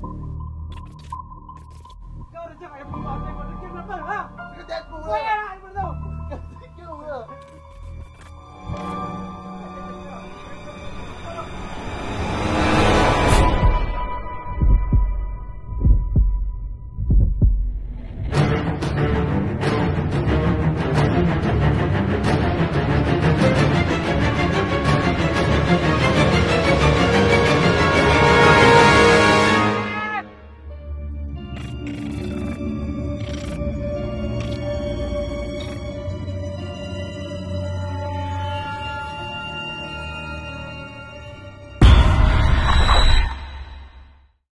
Go to die,